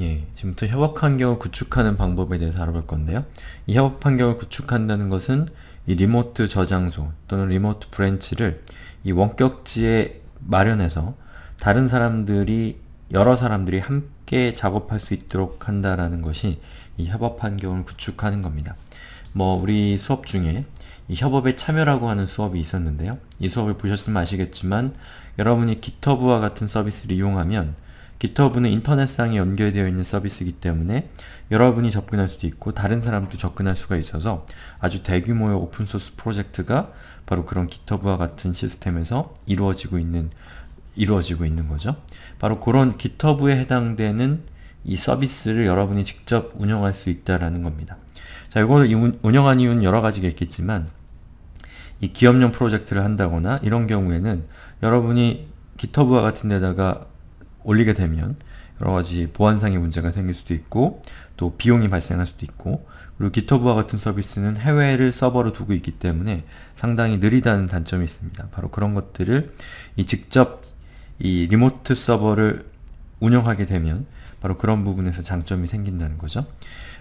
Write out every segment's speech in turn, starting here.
예, 지금부터 협업 환경을 구축하는 방법에 대해서 알아볼 건데요. 이 협업 환경을 구축한다는 것은 이 remote 저장소 또는 remote branch를 이 원격지에 마련해서 다른 사람들이 여러 사람들이 함께 작업할 수 있도록 한다라는 것이 이 협업 환경을 구축하는 겁니다. 뭐 우리 수업 중에 이 협업에 참여라고 하는 수업이 있었는데요. 이 수업을 보셨으면 아시겠지만 여러분이 GitHub와 같은 서비스를 이용하면 GitHub는 인터넷상에 연결되어 있는 서비스이기 때문에 여러분이 접근할 수도 있고 다른 사람도 접근할 수가 있어서 아주 대규모의 오픈소스 프로젝트가 바로 그런 GitHub와 같은 시스템에서 이루어지고 있는 이루어지고 있는 거죠. 바로 그런 GitHub에 해당되는 이 서비스를 여러분이 직접 운영할 수 있다라는 겁니다. 자, 이걸 운영한 이유는 여러 가지가 있겠지만 이 기업용 프로젝트를 한다거나 이런 경우에는 여러분이 GitHub와 같은 데다가 올리게 되면 여러 가지 보안상의 문제가 생길 수도 있고 또 비용이 발생할 수도 있고 그리고 GitHub와 같은 서비스는 해외를 서버로 두고 있기 때문에 상당히 느리다는 단점이 있습니다. 바로 그런 것들을 이 직접 이 리모트 서버를 운영하게 되면 바로 그런 부분에서 장점이 생긴다는 거죠.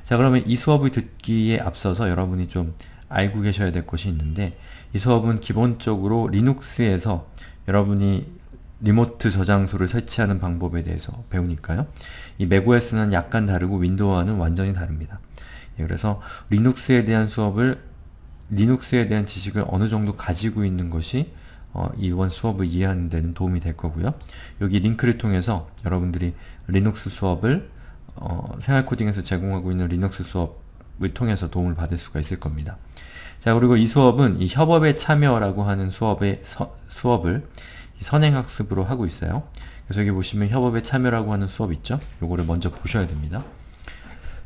자 그러면 이 수업을 듣기에 앞서서 여러분이 좀 알고 계셔야 될 것이 있는데 이 수업은 기본적으로 리눅스에서 여러분이 리모트 저장소를 설치하는 방법에 대해서 배우니까요. 이 macOS는 약간 다르고 윈도우와는 완전히 다릅니다. 예, 그래서 리눅스에 대한 수업을 리눅스에 대한 지식을 어느 정도 가지고 있는 것이 어, 이번 수업을 이해하는 데는 도움이 될 거고요. 여기 링크를 통해서 여러분들이 리눅스 수업을 어, 생활코딩에서 제공하고 있는 리눅스 수업을 통해서 도움을 받을 수가 있을 겁니다. 자 그리고 이 수업은 이 협업에 참여라고 하는 수업의 서, 수업을 선행학습으로 하고 있어요. 그래서 여기 보시면 협업에 참여라고 하는 수업 있죠? 요거를 먼저 보셔야 됩니다.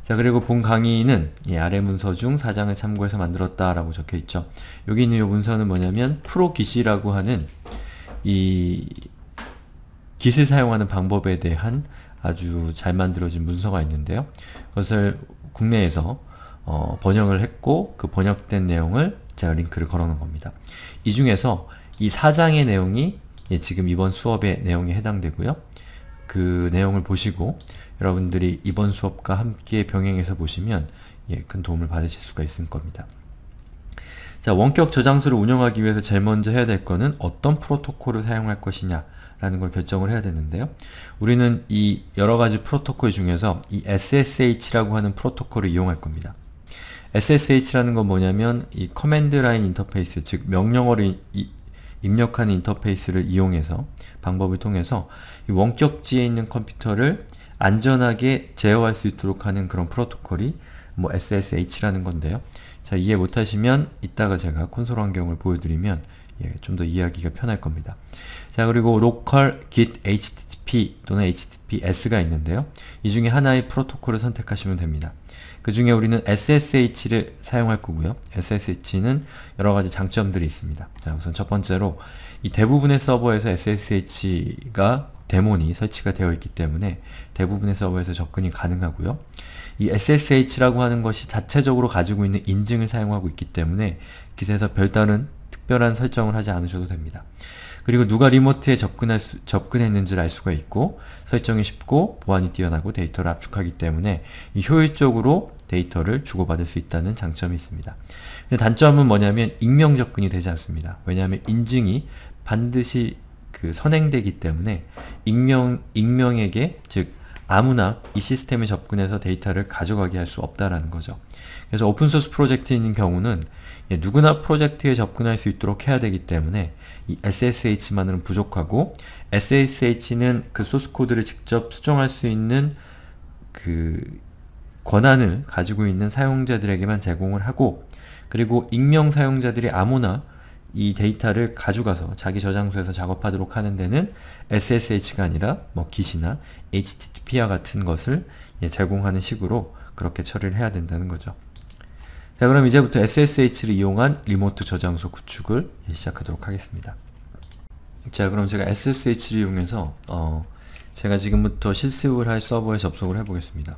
자 그리고 본 강의는 예, 아래 문서 중 4장을 참고해서 만들었다 라고 적혀 있죠. 여기 있는 이 문서는 뭐냐면 Pro Git이라고 하는 이 깃을 사용하는 방법에 대한 아주 잘 만들어진 문서가 있는데요. 그것을 국내에서 어, 번역을 했고 그 번역된 내용을 제가 링크를 걸어놓은 겁니다. 이 중에서 이 4장의 내용이 예, 지금 이번 수업의 내용에 해당되고요. 그 내용을 보시고 여러분들이 이번 수업과 함께 병행해서 보시면 예, 큰 도움을 받으실 수가 있을 겁니다. 자, 원격 저장소를 운영하기 위해서 제일 먼저 해야 될 거는 어떤 프로토콜을 사용할 것이냐 라는 걸 결정을 해야 되는데요. 우리는 이 여러가지 프로토콜 중에서 이 SSH라고 하는 프로토콜을 이용할 겁니다. SSH라는 건 뭐냐면 이 command line interface, 즉 명령어를 이, 입력하는 인터페이스를 이용해서 방법을 통해서 원격지에 있는 컴퓨터를 안전하게 제어할 수 있도록 하는 그런 프로토콜이 뭐 SSH라는 건데요. 자 이해 못하시면 이따가 제가 콘솔 환경을 보여드리면 예, 좀 더 이해하기가 편할 겁니다. 자 그리고 local git http 또는 https가 있는데요. 이 중에 하나의 프로토콜을 선택하시면 됩니다. 그 중에 우리는 SSH를 사용할 거고요. SSH는 여러 가지 장점들이 있습니다. 자 우선 첫 번째로 이 대부분의 서버에서 SSH가 데몬이 설치가 되어 있기 때문에 대부분의 서버에서 접근이 가능하고요. 이 SSH라고 하는 것이 자체적으로 가지고 있는 인증을 사용하고 있기 때문에 기세에서 별다른 특별한 설정을 하지 않으셔도 됩니다. 그리고 누가 리모트에 접근할 수, 접근했는지를 알 수가 있고 설정이 쉽고 보안이 뛰어나고 데이터를 압축하기 때문에 효율적으로 데이터를 주고받을 수 있다는 장점이 있습니다. 근데 단점은 뭐냐면 익명 접근이 되지 않습니다. 왜냐하면 인증이 반드시 그 선행되기 때문에 익명, 익명에게 즉 아무나 이 시스템에 접근해서 데이터를 가져가게 할 수 없다라는 거죠. 그래서 오픈소스 프로젝트인 경우는 예, 누구나 프로젝트에 접근할 수 있도록 해야 되기 때문에 이 SSH만으로는 부족하고 SSH는 그 소스 코드를 직접 수정할 수 있는 그 권한을 가지고 있는 사용자들에게만 제공을 하고 그리고 익명 사용자들이 아무나 이 데이터를 가져가서 자기 저장소에서 작업하도록 하는 데는 SSH가 아니라 뭐 git이나 HTTP와 같은 것을 예, 제공하는 식으로 그렇게 처리를 해야 된다는 거죠. 자 그럼 이제부터 SSH를 이용한 리모트 저장소 구축을 예, 시작하도록 하겠습니다. 자 그럼 제가 SSH를 이용해서 어, 제가 지금부터 실습을 할 서버에 접속을 해보겠습니다.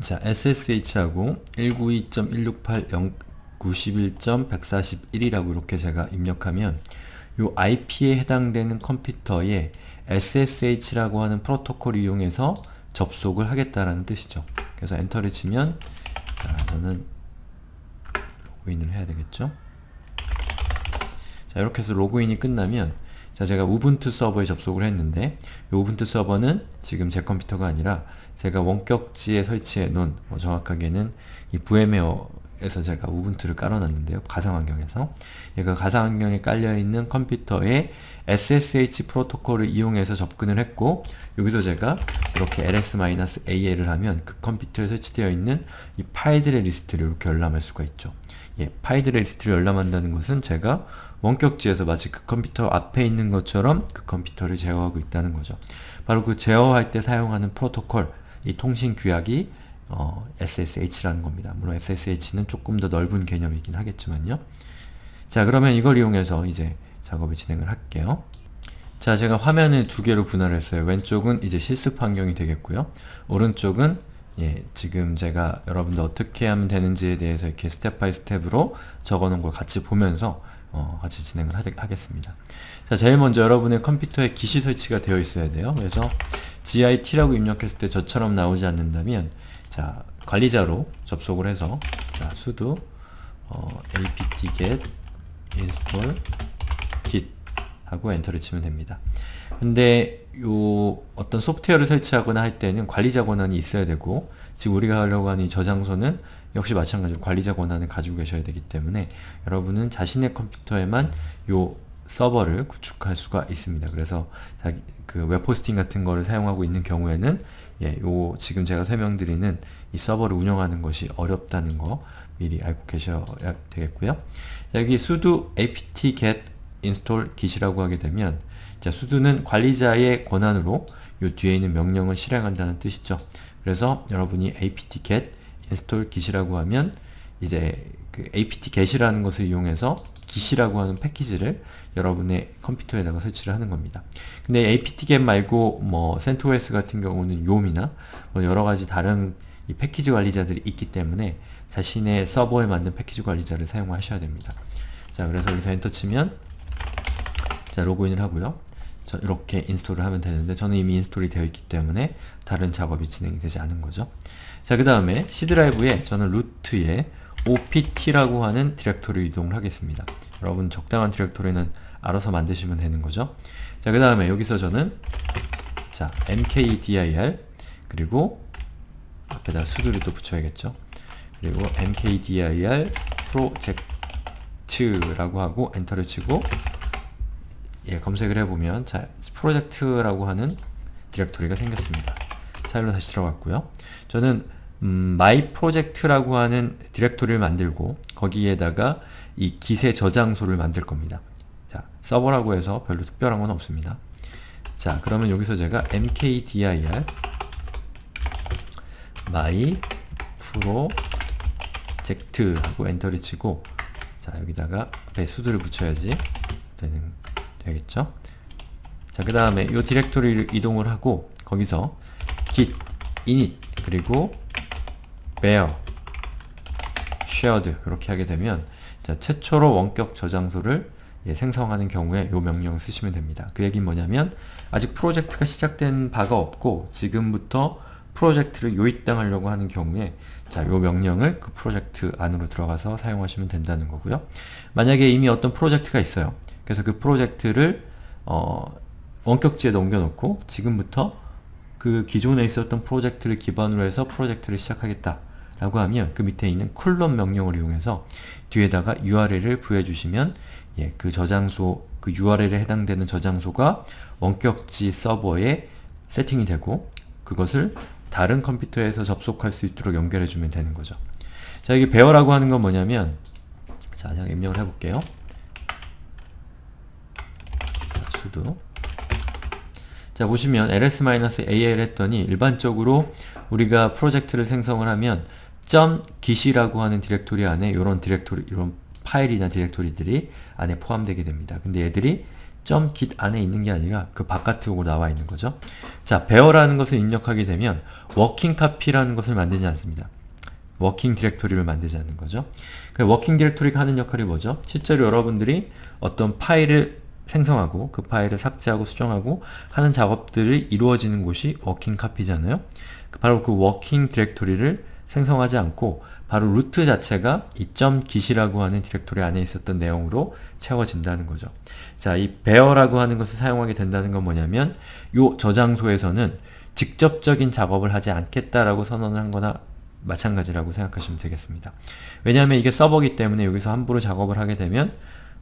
자 SSH하고 192.168.91.141이라고 이렇게 제가 입력하면 이 IP에 해당되는 컴퓨터에 SSH라고 하는 프로토콜을 이용해서 접속을 하겠다라는 뜻이죠. 그래서 엔터를 치면 자, 저는 로그인을 해야 되겠죠. 자, 이렇게 해서 로그인이 끝나면 자, 제가 우분투 서버에 접속을 했는데 이 우분투 서버는 지금 제 컴퓨터가 아니라 제가 원격지에 설치해 놓은 뭐 정확하게는 이 VMware에서 제가 우분투를 깔아놨는데요. 가상환경에서 얘가 가상환경에 깔려있는 컴퓨터에 SSH 프로토콜을 이용해서 접근을 했고 여기서 제가 이렇게 ls -al을 하면 그 컴퓨터에 설치되어 있는 이 파일들의 리스트를 이렇게 열람할 수가 있죠. 예, 파일들의 리스트를 열람한다는 것은 제가 원격지에서 마치 그 컴퓨터 앞에 있는 것처럼 그 컴퓨터를 제어하고 있다는 거죠. 바로 그 제어할 때 사용하는 프로토콜, 이 통신 규약이 어, SSH라는 겁니다. 물론 SSH는 조금 더 넓은 개념이긴 하겠지만요. 자, 그러면 이걸 이용해서 이제 작업을 진행을 할게요. 자, 제가 화면을 두 개로 분할 했어요. 왼쪽은 이제 실습 환경이 되겠고요. 오른쪽은 예, 지금 제가 여러분들 어떻게 하면 되는지에 대해서 이렇게 step by step으로 적어놓은 걸 같이 보면서 어, 같이 진행을 하 겠습니다. 자, 제일 먼저 여러분의 컴퓨터에 기시 설치가 되어 있어야 돼요. 그래서 git라고 입력했을 때 저처럼 나오지 않는다면 자, 관리자로 접속을 해서 자, sudo 어, apt-get install git 하고 엔터를 치면 됩니다. 근데 요 어떤 소프트웨어를 설치하거나 할 때는 관리자 권한이 있어야 되고 지금 우리가 하려고 하는 이 저장소는 역시 마찬가지로 관리자 권한을 가지고 계셔야 되기 때문에 여러분은 자신의 컴퓨터에만 요 서버를 구축할 수가 있습니다. 그래서 자기 그 웹호스팅 같은 거를 사용하고 있는 경우에는 예, 요 지금 제가 설명드리는 이 서버를 운영하는 것이 어렵다는 거 미리 알고 계셔야 되겠고요. 여기 sudo apt-get install git이라고 하게 되면 자, sudo는 관리자의 권한으로 요 뒤에 있는 명령을 실행한다는 뜻이죠. 그래서 여러분이 apt-get install git이라고 하면 이제 그 apt-get이라는 것을 이용해서 git이라고 하는 패키지를 여러분의 컴퓨터에다가 설치를 하는 겁니다. 근데 apt-get 말고 뭐 CentOS 같은 경우는 yom이나 뭐 여러 가지 다른 이 패키지 관리자들이 있기 때문에 자신의 서버에 만든 패키지 관리자를 사용하셔야 됩니다. 자, 그래서 여기서 엔터 치면 자, 로그인을 하고요. 자, 이렇게 install을 하면 되는데 저는 이미 install이 되어 있기 때문에 다른 작업이 진행이 되지 않은 거죠. 자, 그 다음에 C 드라이브에 저는 root에 opt라고 하는 디렉토리 이동을 하겠습니다. 여러분 적당한 디렉토리는 알아서 만드시면 되는 거죠. 자, 그 다음에 여기서 저는 자, mkdir 그리고 앞에다 sudo를 또 붙여야겠죠. 그리고 mkdir 프로젝트라고 하고 엔터를 치고 예, 검색을 해보면 자, 프로젝트라고 하는 디렉토리가 생겼습니다. 파일로 다시 들어갔고요. 저는 음, my project라고 하는 디렉토리를 만들고 거기에다가 이 기세 저장소를 만들 겁니다. 자, 서버라고 해서 별로 특별한 건 없습니다. 자, 그러면 여기서 제가 mkdir my project 하고 엔터를 치고 자, 여기다가 앞에 수두를 붙여야지 되는 되겠죠? 자, 그 다음에 이 디렉토리를 이동을 하고 거기서 git init 그리고 bear shared 이렇게 하게 되면 자, 최초로 원격 저장소를 예, 생성하는 경우에 이 명령을 쓰시면 됩니다. 그 얘기는 뭐냐면 아직 프로젝트가 시작된 바가 없고 지금부터 프로젝트를 요입당하려고 하는 경우에 자, 요 명령을 그 프로젝트 안으로 들어가서 사용하시면 된다는 거고요. 만약에 이미 어떤 프로젝트가 있어요. 그래서 그 프로젝트를 어, 원격지에 넘겨놓고 지금부터 그 기존에 있었던 프로젝트를 기반으로 해서 프로젝트를 시작하겠다 라고 하면 그 밑에 있는 쿨런 명령을 이용해서 뒤에다가 URL을 부여해 주시면 예, 그 저장소, 그 URL에 해당되는 저장소가 원격지 서버에 세팅이 되고 그것을 다른 컴퓨터에서 접속할 수 있도록 연결해 주면 되는 거죠. 자, 여기 bare라고 하는 건 뭐냐면 자, 제가 입력을 해볼게요. sudo 자 보시면 ls-al 했더니 일반적으로 우리가 프로젝트를 생성을 하면 .git이라고 하는 디렉토리 안에 이런 디렉토리 이런 파일이나 디렉토리들이 안에 포함되게 됩니다. 근데 얘들이 .git 안에 있는 게 아니라 그 바깥으로 나와 있는 거죠. 자, bare라는 것을 입력하게 되면 working copy라는 것을 만들지 않습니다. working 디렉토리를 만들지 않는 거죠. 그 working 디렉토리가 하는 역할이 뭐죠? 실제로 여러분들이 어떤 파일을 생성하고 그 파일을 삭제하고 수정하고 하는 작업들이 이루어지는 곳이 working copy잖아요. 바로 그 working 디렉토리를 생성하지 않고 바로 루트 자체가 이 .git이라고 하는 디렉토리 안에 있었던 내용으로 채워진다는 거죠. 자, 이 bear라고 하는 것을 사용하게 된다는 건 뭐냐면 요 저장소에서는 직접적인 작업을 하지 않겠다라고 선언을 한 거나 마찬가지라고 생각하시면 되겠습니다. 왜냐하면 이게 서버기 때문에 여기서 함부로 작업을 하게 되면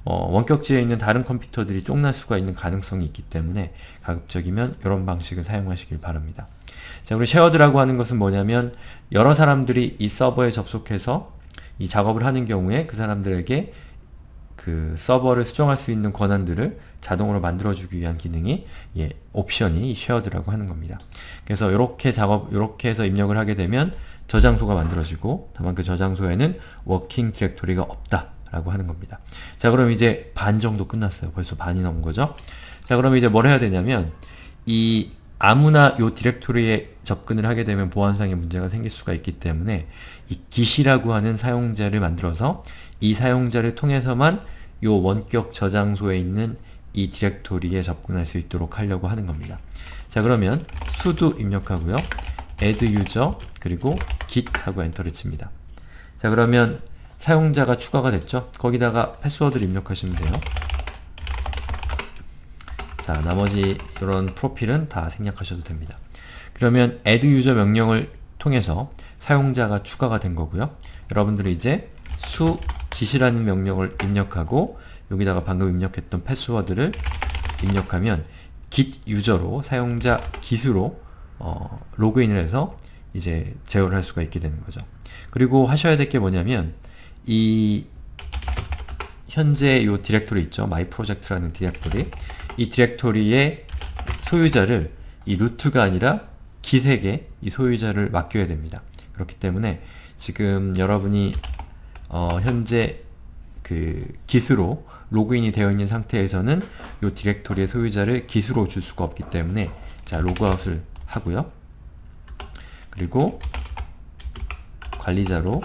어, 원격지에 있는 다른 컴퓨터들이 쫑날 수가 있는 가능성이 있기 때문에 가급적이면 이런 방식을 사용하시길 바랍니다. 자, 그리고 shared라고 하는 것은 뭐냐면 여러 사람들이 이 서버에 접속해서 이 작업을 하는 경우에 그 사람들에게 그 서버를 수정할 수 있는 권한들을 자동으로 만들어주기 위한 기능이 예, 옵션이 shared라고 하는 겁니다. 그래서 이렇게 작업, 이렇게 해서 입력을 하게 되면 저장소가 만들어지고 다만 그 저장소에는 working 디렉토리가 없다 라고 하는 겁니다. 자 그럼 이제 반 정도 끝났어요. 벌써 반이 넘은 거죠. 자 그럼 이제 뭘 해야 되냐면 이 아무나 요 디렉토리에 접근을 하게 되면 보안상의 문제가 생길 수가 있기 때문에 이 git이라고 하는 사용자를 만들어서 이 사용자를 통해서만 요 원격 저장소에 있는 이 디렉토리에 접근할 수 있도록 하려고 하는 겁니다. 자 그러면 sudo 입력하고요. add user 그리고 git 하고 엔터를 칩니다. 자 그러면 사용자가 추가가 됐죠? 거기다가 패스워드를 입력하시면 돼요. 자 나머지 이런 프로필은 다 생략하셔도 됩니다. 그러면 add user 명령을 통해서 사용자가 추가가 된 거고요. 여러분들은 이제 수 git이라는 명령을 입력하고 여기다가 방금 입력했던 패스워드를 입력하면 git 유저로 사용자 git으로 어, 로그인을 해서 이제 제어를 할 수가 있게 되는 거죠. 그리고 하셔야 될 게 뭐냐면 이 현재 이 디렉토리 있죠. my project라는 디렉토리 이 디렉토리의 소유자를 이 root가 아니라 git에게 이 소유자를 맡겨야 됩니다. 그렇기 때문에 지금 여러분이 어, 현재 그 git으로 로그인이 되어 있는 상태에서는 이 디렉토리의 소유자를 git으로 줄 수가 없기 때문에 자 로그아웃을 하고요. 그리고 관리자로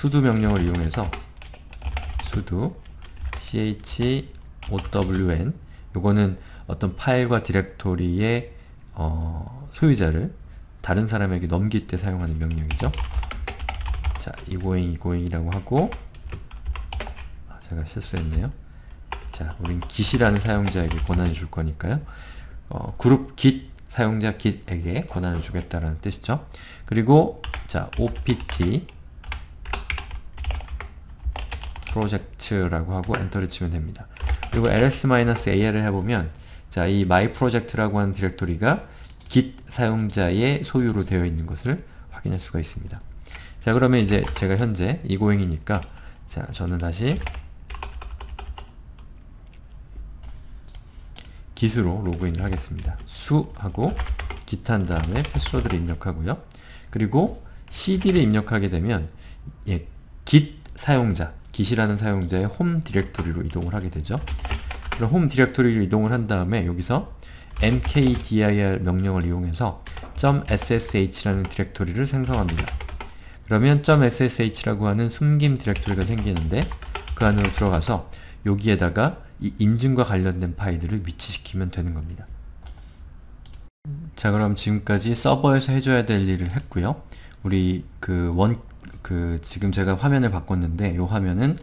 sudo 명령을 이용해서 sudo chown 요거는 어떤 파일과 디렉토리의 어, 소유자를 다른 사람에게 넘길 때 사용하는 명령이죠. 자, 이고잉 이고잉이라고 하고 아, 제가 실수했네요. 자, 우린 git이라는 사용자에게 권한을 줄 거니까요. 어, 그룹 git 사용자 git에게 권한을 주겠다라는 뜻이죠. 그리고 자, opt 프로젝트라고 하고 엔터를 치면 됩니다. 그리고 ls-al을 해보면 자, 이 my project라고 하는 디렉토리가 git 사용자의 소유로 되어 있는 것을 확인할 수가 있습니다. 자, 그러면 이제 제가 현재 이고잉이니까 자, 저는 다시 git으로 로그인을 하겠습니다. 수하고 git 한 다음에 패스워드를 입력하고요. 그리고 cd를 입력하게 되면 예, git 사용자, git이라는 사용자의 홈 디렉토리로 이동을 하게 되죠. 그럼 홈 디렉토리로 이동을 한 다음에 여기서 mkdir 명령을 이용해서 .ssh라는 디렉토리를 생성합니다. 그러면 .ssh라고 하는 숨김 디렉토리가 생기는데 그 안으로 들어가서 여기에다가 이 인증과 관련된 파일들을 위치시키면 되는 겁니다. 자 그럼 지금까지 서버에서 해줘야 될 일을 했고요. 우리 그 원, 그 지금 제가 화면을 바꿨는데 이 화면은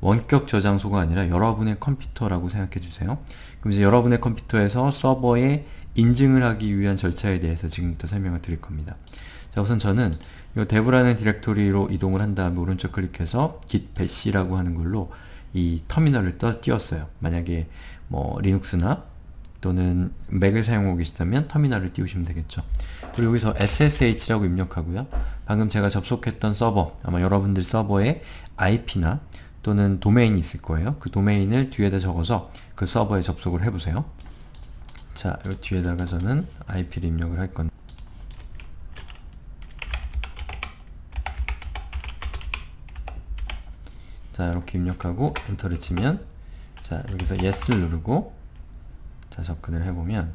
원격 저장소가 아니라 여러분의 컴퓨터라고 생각해 주세요. 그럼 이제 여러분의 컴퓨터에서 서버에 인증을 하기 위한 절차에 대해서 지금부터 설명을 드릴 겁니다. 자 우선 저는 이 dev라는 디렉토리로 이동을 한 다음에 오른쪽 클릭해서 git bash라고 하는 걸로 이 터미널을 떠, 띄웠어요. 만약에 뭐 리눅스나 또는 맥을 사용하고 계시다면 터미널을 띄우시면 되겠죠. 그리고 여기서 ssh라고 입력하고요. 방금 제가 접속했던 서버, 아마 여러분들 서버에 IP나 또는 도메인이 있을 거예요. 그 도메인을 뒤에다 적어서 그 서버에 접속을 해보세요. 자, 이 뒤에다가 저는 IP를 입력을 할 건데 자 이렇게 입력하고 엔터를 치면 자 여기서 yes를 누르고 자 접근을 해보면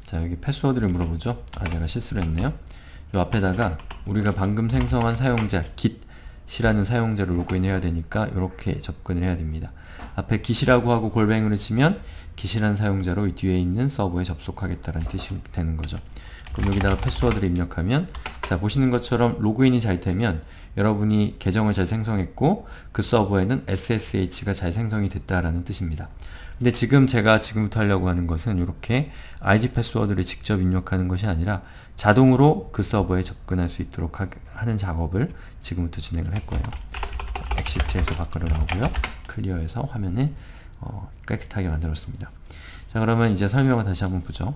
자 여기 패스워드를 물어보죠 아 제가 실수를 했네요 요 앞에다가 우리가 방금 생성한 사용자 git 기시라는 사용자로 로그인해야 되니까 이렇게 접근을 해야 됩니다. 앞에 기시라고 하고 골뱅이를 치면 기시라는 사용자로 이 뒤에 있는 서버에 접속하겠다는 뜻이 되는 거죠. 그럼 여기다가 패스워드를 입력하면 자 보시는 것처럼 로그인이 잘 되면 여러분이 계정을 잘 생성했고 그 서버에는 SSH가 잘 생성이 됐다라는 뜻입니다. 근데 지금 제가 지금부터 하려고 하는 것은 이렇게 ID 패스워드를 직접 입력하는 것이 아니라 자동으로 그 서버에 접근할 수 있도록 하, 는 작업을 지금부터 진행을 할 거예요. exit해서 밖으로 나오고요. clear해서 화면을 어, 깨끗하게 만들었습니다. 자 그러면 이제 설명을 다시 한번 보죠.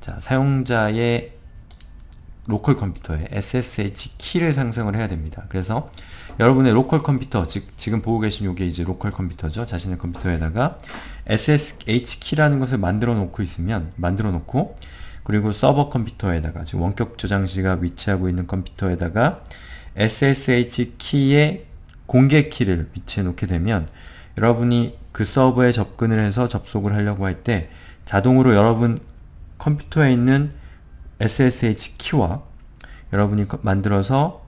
자 사용자의 로컬 컴퓨터에 SSH 키를 생성을 해야 됩니다. 그래서 여러분의 로컬 컴퓨터, 즉 지금 보고 계신 이게 이제 로컬 컴퓨터죠. 자신의 컴퓨터에다가 SSH 키라는 것을 만들어 놓고 있으면 만들어 놓고 그리고 서버 컴퓨터에다가 지금 원격 저장소가 위치하고 있는 컴퓨터에다가 SSH 키의 공개 키를 위치해 놓게 되면 여러분이 그 서버에 접근을 해서 접속을 하려고 할 때 자동으로 여러분 컴퓨터에 있는 SSH 키와 여러분이 만들어서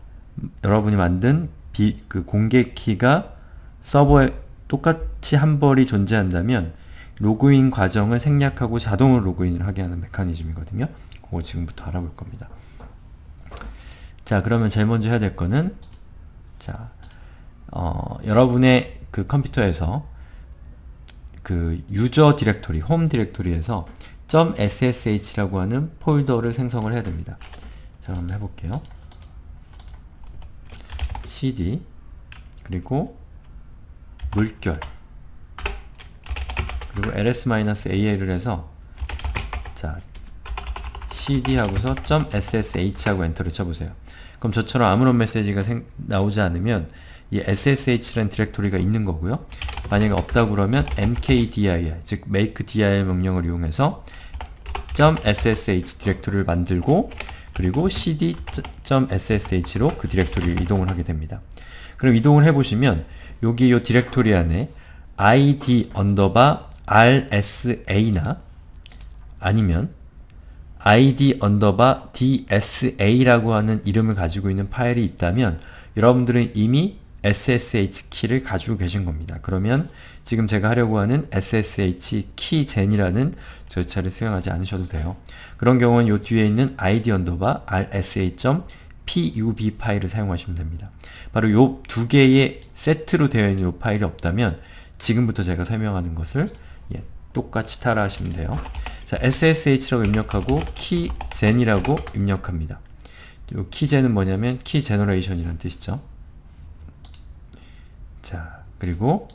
여러분이 만든 비, 그 공개 키가 서버에 똑같이 한 벌이 존재한다면 로그인 과정을 생략하고 자동으로 로그인을 하게 하는 메커니즘이거든요. 그거 지금부터 알아볼 겁니다. 자, 그러면 제일 먼저 해야 될 거는 자, 어, 여러분의 그 컴퓨터에서 그 유저 디렉토리, 홈 디렉토리에서 .ssh라고 하는 폴더를 생성을 해야 됩니다. 자, 한번 해볼게요. cd 그리고 물결 그리고 ls-al을 해서 자 cd 하고서 .ssh 하고 엔터를 쳐보세요. 그럼 저처럼 아무런 메시지가 생, 나오지 않으면 이 ssh라는 디렉토리가 있는 거고요. 만약에 없다고 그러면 mkdir, 즉 makedir 명령을 이용해서 .ssh 디렉토리를 만들고 그리고 cd.ssh로 그 디렉토리를 이동을 하게 됩니다. 그럼 이동을 해보시면 여기 이 디렉토리 안에 id 언더바 rsa나 아니면 id 언더바 dsa라고 하는 이름을 가지고 있는 파일이 있다면 여러분들은 이미 SSH 키를 가지고 계신 겁니다. 그러면 지금 제가 하려고 하는 SSH keygen이라는 절차를 수행하지 않으셔도 돼요. 그런 경우는 요 뒤에 있는 id 언더바 rsa.pub 파일을 사용하시면 됩니다. 바로 요 두 개의 세트로 되어 있는 요 파일이 없다면 지금부터 제가 설명하는 것을 예, 똑같이 따라하시면 돼요. 자, ssh라고 입력하고 keygen이라고 입력합니다. 요 keygen은 뭐냐면 key generation이라는 뜻이죠. 자, 그리고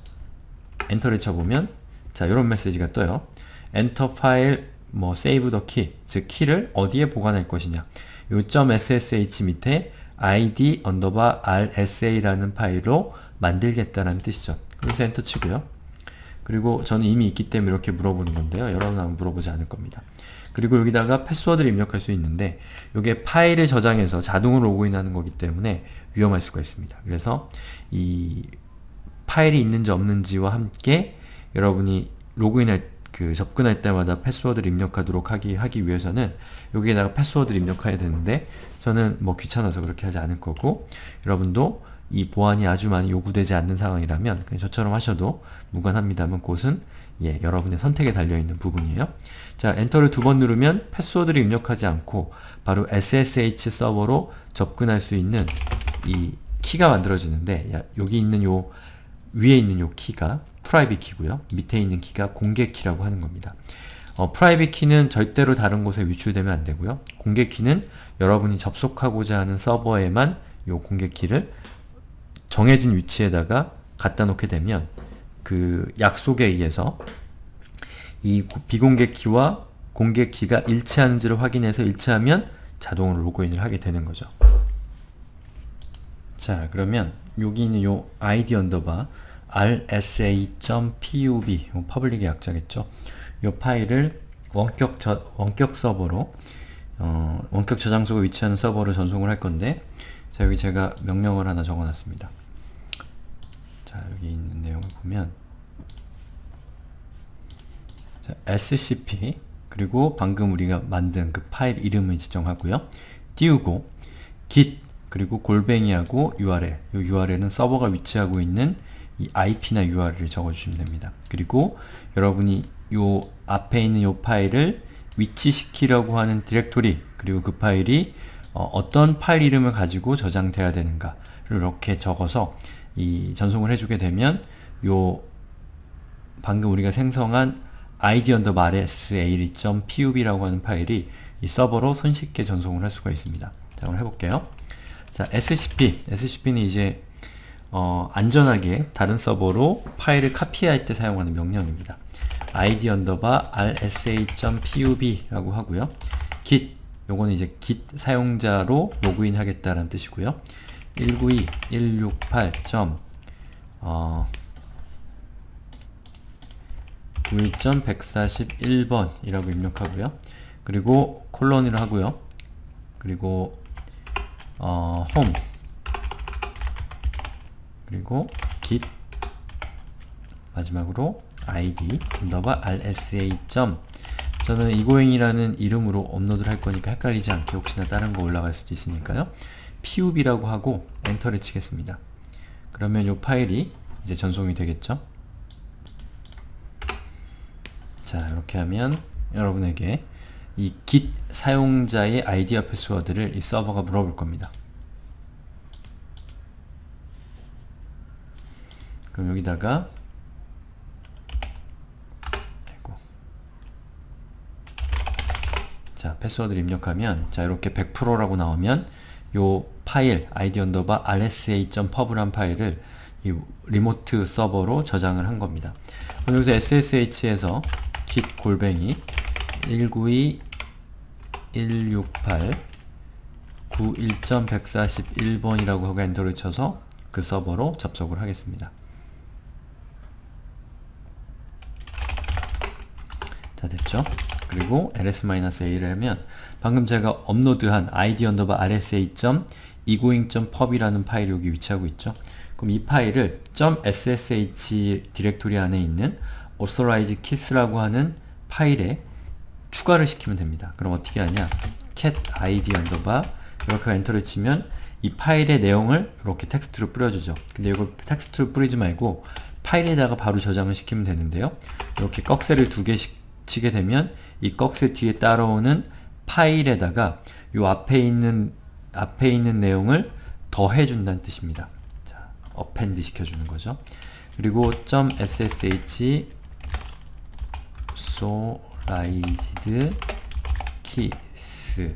엔터를 쳐보면 자, 이런 메시지가 떠요. Enter file 뭐 save the key, 즉 키를 어디에 보관할 것이냐. 요 .ssh 밑에 id 언더바 rsa라는 파일로 만들겠다는 뜻이죠. 그래서 엔터 치고요. 그리고 저는 이미 있기 때문에 이렇게 물어보는 건데요. 여러분은 아마 물어보지 않을 겁니다. 그리고 여기다가 패스워드를 입력할 수 있는데 이게 파일을 저장해서 자동으로 로그인하는 거기 때문에 위험할 수가 있습니다. 그래서 이 파일이 있는지 없는지와 함께 여러분이 로그인할 그 접근할 때마다 패스워드를 입력하도록 하기, 하기 위해서는 여기에다가 패스워드를 입력해야 되는데 저는 뭐 귀찮아서 그렇게 하지 않을 거고 여러분도 이 보안이 아주 많이 요구되지 않는 상황이라면 그냥 저처럼 하셔도 무관합니다만 그것은 예, 여러분의 선택에 달려있는 부분이에요. 자, 엔터를 두 번 누르면 패스워드를 입력하지 않고 바로 SSH 서버로 접근할 수 있는 이 키가 만들어지는데 야, 여기 있는 요 위에 있는 요 키가 private 키고요. 밑에 있는 키가 공개 키라고 하는 겁니다. 어, private 키는 절대로 다른 곳에 유출되면 안 되고요. 공개 키는 여러분이 접속하고자 하는 서버에만 요 공개 키를 정해진 위치에다가 갖다 놓게 되면 그 약속에 의해서 이 비공개 키와 공개 키가 일치하는지를 확인해서 일치하면 자동으로 로그인을 하게 되는 거죠. 자 그러면 여기 있는 요 id underbar rsa.pub public의 약자겠죠. 이 파일을 원격 저, 원격 서버로 어, 원격 저장소가 위치하는 서버로 전송을 할 건데 자 여기 제가 명령을 하나 적어놨습니다. 자 여기 있는 내용을 보면 자, scp 그리고 방금 우리가 만든 그 파일 이름을 지정하고요. 띄우고 git 그리고 골뱅이하고 URL 이 URL은 서버가 위치하고 있는 이 IP나 URL을 적어주시면 됩니다. 그리고 여러분이 요 앞에 있는 요 파일을 위치시키려고 하는 디렉토리 그리고 그 파일이 어, 떤 파일 이름을 가지고 저장돼야 되는가를 이렇게 적어서 이 전송을 해주게 되면 요 방금 우리가 생성한 id under rsa.pub라고 하는 파일이 이 서버로 손쉽게 전송을 할 수가 있습니다. 자, 한번 해볼게요. 자, scp. scp는 이제 어, 안전하게 다른 서버로 파일을 카피할 때 사용하는 명령입니다. id underbar rsa.pub라고 하고요. git 요거는 이제 git 사용자로 로그인 하겠다라는 뜻이고요. 192.168. 어, 91.141번 이라고 입력하고요. 그리고 콜론을 하고요. 그리고 어, 홈 그리고 git 마지막으로 id underbar rsa. 저는 이고잉이라는 이름으로 업로드를 할 거니까 헷갈리지 않게 혹시나 다른 거 올라갈 수도 있으니까요. pub라고 하고 엔터를 치겠습니다. 그러면 이 파일이 이제 전송이 되겠죠. 자 이렇게 하면 여러분에게 이 git 사용자의 아이디와 패스워드를 이 서버가 물어볼 겁니다. 그럼 여기다가. 자 패스워드를 입력하면 자 이렇게 100%라고 나오면 요 파일 id underbar rsa.pub란 파일을 이 remote 서버로 저장을 한 겁니다. 그럼 여기서 ssh에서 git 골뱅이 192 168 91.141번이라고 하고 엔터를 쳐서 그 서버로 접속을 하겠습니다. 자 됐죠? 그리고 ls-a를 하면 방금 제가 업로드한 id underbar rsa.egoing.pub이라는 파일이 여기 위치하고 있죠? 그럼 이 파일을 .ssh 디렉토리 안에 있는 authorized keys라고 하는 파일에 추가를 시키면 됩니다. 그럼 어떻게 하냐? cat id underbar 이렇게 엔터를 치면 이 파일의 내용을 이렇게 텍스트로 뿌려주죠. 근데 이걸 텍스트로 뿌리지 말고 파일에다가 바로 저장을 시키면 되는데요. 이렇게 꺽쇠를 두 개씩 치게 되면 이 꺽쇠 뒤에 따라오는 파일에다가 이 앞에 있는 앞에 있는 내용을 더해준다는 뜻입니다. 자, append 시켜주는 거죠. 그리고 .ssh so raised keys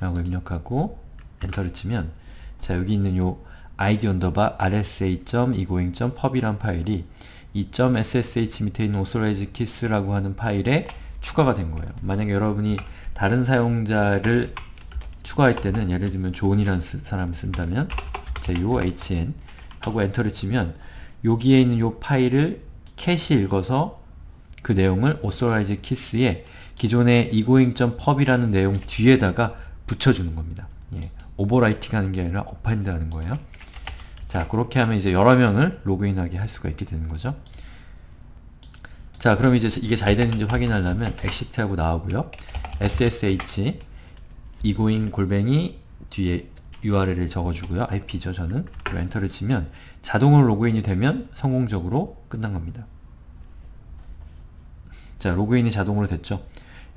라고 입력하고 엔터를 치면 자 여기 있는 요 id underbar rsa.egoing.pub이란 파일이 이 .ssh 밑에 있는 authorize keys라고 하는 파일에 추가가 된 거예요. 만약에 여러분이 다른 사용자를 추가할 때는 예를 들면 John이라는 사람을 쓴다면 john 하고 엔터를 치면 여기에 있는 요 파일을 cat이 읽어서 그 내용을 authorize keys에 기존의 egoing.pub이라는 내용 뒤에다가 붙여주는 겁니다. 예, overwriting 하는 게 아니라 하는 거예요. 자, 그렇게 하면 이제 여러 명을 로그인하게 할 수가 있게 되는 거죠. 자, 그럼 이제 이게 잘 되는지 확인하려면 exit 하고 나오고요. ssh egoing 골뱅이 뒤에 URL을 적어주고요. IP죠, 저는. 그리고 엔터를 치면 자동으로 로그인이 되면 성공적으로 끝난 겁니다. 자, 로그인이 자동으로 됐죠.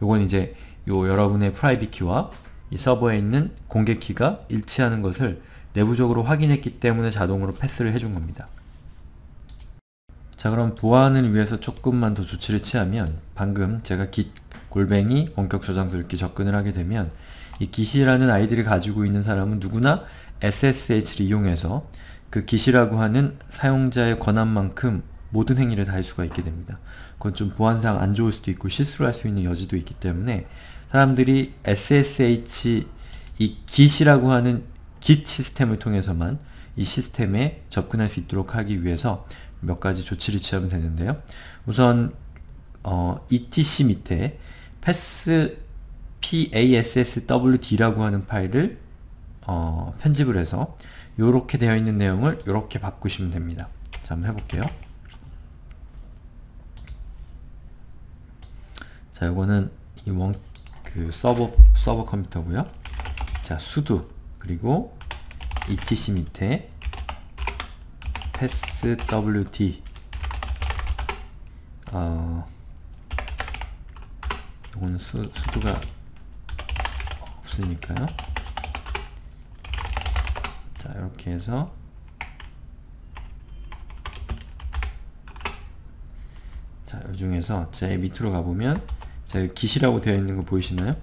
요건 이제 요 여러분의 private 키와 이 서버에 있는 공개 키가 일치하는 것을 내부적으로 확인했기 때문에 자동으로 패스를 해준 겁니다. 자 그럼 보안을 위해서 조금만 더 조치를 취하면 방금 제가 git 골뱅이 원격 저장소 이렇게 접근을 하게 되면 이 git이라는 아이디를 가지고 있는 사람은 누구나 ssh를 이용해서 그 git이라고 하는 사용자의 권한만큼 모든 행위를 다 할 수가 있게 됩니다. 그건 좀 보안상 안 좋을 수도 있고 실수를 할 수 있는 여지도 있기 때문에 사람들이 SSH 이 git이라고 하는 git 시스템을 통해서만 이 시스템에 접근할 수 있도록 하기 위해서 몇 가지 조치를 취하면 되는데요. 우선 어, etc 밑에 pass passwd라고 하는 파일을 어, 편집을 해서 이렇게 되어 있는 내용을 이렇게 바꾸시면 됩니다. 자, 한번 해볼게요. 자, 이거는 이 원 그 서버 서버 컴퓨터고요. 자, 수도 그리고 etc 밑에 passwd 어, 이거는 수, 수두가 없으니까요. 자, 이렇게 해서 자, 이 중에서 제 밑으로 가보면 자, 여기 기시라고 되어 있는 거 보이시나요?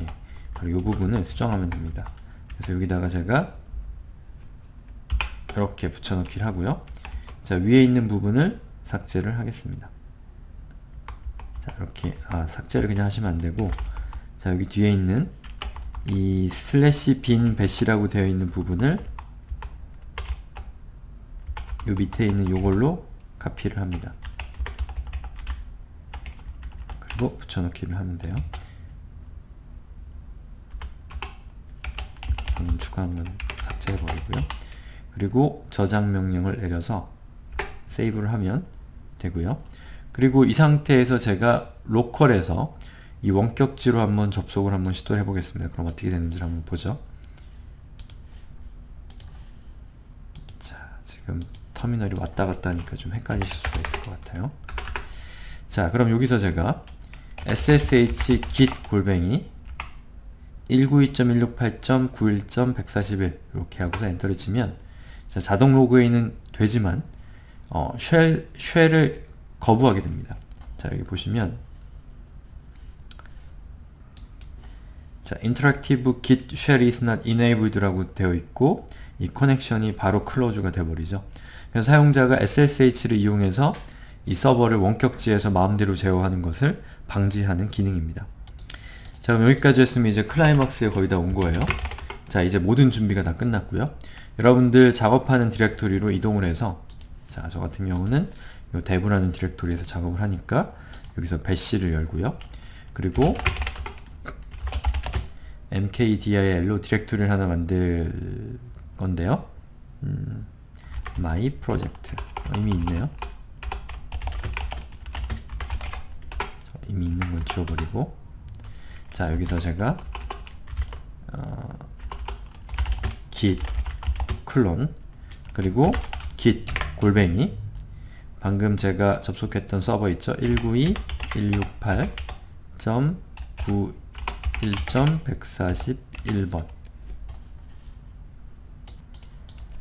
예, 바로 이 부분을 수정하면 됩니다. 그래서 여기다가 제가 이렇게 붙여넣기를 하고요. 자, 위에 있는 부분을 삭제를 하겠습니다. 자, 이렇게, 아, 삭제를 그냥 하시면 안 되고, 자, 여기 뒤에 있는 이 슬래시 bin bash라고 되어 있는 부분을 요 밑에 있는 요걸로 카피를 합니다. 그리고 붙여넣기를 하면 돼요. 추가한 건 삭제해버리고요. 그리고 저장 명령을 내려서 세이브를 하면 되고요. 그리고 이 상태에서 제가 로컬에서 이 원격지로 한번 접속을 한번 시도를 해보겠습니다. 그럼 어떻게 되는지 한번 보죠. 자, 지금 터미널이 왔다 갔다 하니까 좀 헷갈리실 수가 있을 것 같아요. 자, 그럼 여기서 제가 ssh git 골뱅이 192.168.91.141 이렇게 하고서 엔터를 치면 자, 자동 로그인은 되지만 어, shell, shell을 거부하게 됩니다. 자, 여기 보시면 자, Interactive Git Shell is not enabled라고 되어 있고 이 connection이 바로 close가 되어버리죠. 그래서 사용자가 SSH를 이용해서 이 서버를 원격지에서 마음대로 제어하는 것을 방지하는 기능입니다. 자 그럼 여기까지 했으면 이제 클라이막스에 거의 다 온 거예요. 자 이제 모든 준비가 다 끝났고요. 여러분들 작업하는 디렉토리로 이동을 해서 자 저 같은 경우는 요 대부라는 디렉토리에서 작업을 하니까 여기서 배시를 열고요. 그리고 mkdir로 디렉토리를 하나 만들 건데요. 음, my project 어, 이미 있네요. 이미 있는 건 지워버리고 자 여기서 제가 어, git 클론 그리고 git 골뱅이 방금 제가 접속했던 서버 있죠? 192.168.91.141번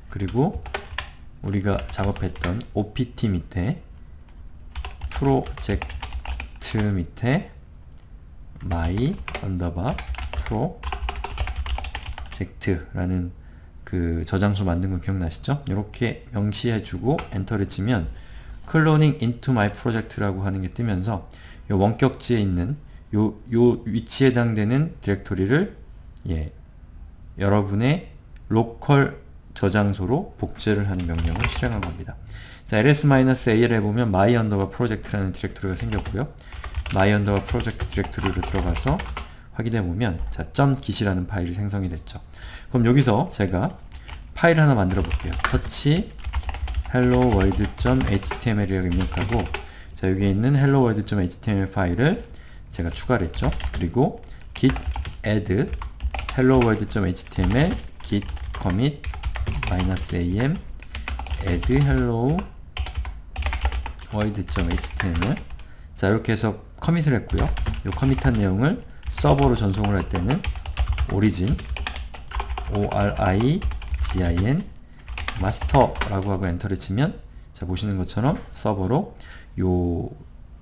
그리고 우리가 작업했던 OPT 밑에 프로젝트 밑에 my 언더바 프로젝트라는 그 저장소 만든 거 기억나시죠? 이렇게 명시해주고 엔터를 치면 Cloning into my project라고 하는 게 뜨면서 요 원격지에 있는 요, 요 위치에 해당되는 디렉토리를 예, 여러분의 로컬 저장소로 복제를 하는 명령을 실행한 겁니다. 자, ls-al 해보면 my underbar project라는 디렉토리가 생겼고요. My underbar project 디렉토리로 들어가서 확인해보면 자, .git이라는 파일이 생성이 됐죠. 그럼 여기서 제가 파일 하나 만들어 볼게요. 터치 helloworld.html이라고 입력하고 자 여기에 있는 helloworld.html 파일을 제가 추가를 했죠. 그리고 git add helloworld.html git commit -am add hello world.html 자 이렇게 해서 commit을 했고요. 이 commit한 내용을 서버로 전송을 할 때는 origin o-r-i-g-i-n master라고 하고 엔터를 치면 자 보시는 것처럼 서버로 요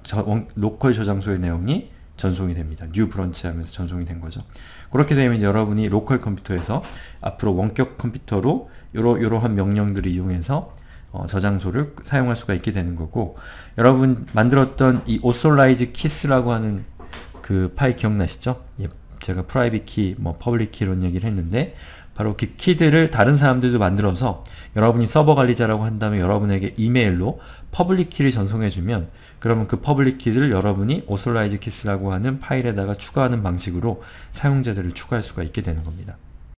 저, 원, 로컬 저장소의 내용이 전송이 됩니다. new branch 하면서 전송이 된 거죠. 그렇게 되면 여러분이 로컬 컴퓨터에서 앞으로 원격 컴퓨터로 요러, 요러한 명령들을 이용해서 어, 저장소를 사용할 수가 있게 되는 거고 여러분 만들었던 이 authorize keys라고 하는 그 파일 기억나시죠? 예, 제가 private key, 뭐 public key 이런 얘기를 했는데 바로 그 키들을 다른 사람들도 만들어서 여러분이 서버 관리자라고 한다면 여러분에게 이메일로 public key를 전송해주면 그러면 그 public key를 여러분이 authorize keys라고 하는 파일에다가 추가하는 방식으로 사용자들을 추가할 수가 있게 되는 겁니다.